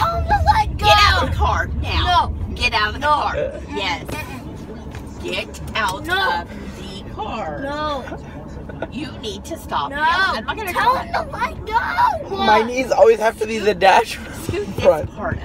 told him to let go. Get out of the car now. No. Get out of the No. car. Uh, yes. Get out No. of the car. No. You need to stop. No. Yes, I'm not gonna Tell him to let go. My knees always have to be the dash Scoot this front. part.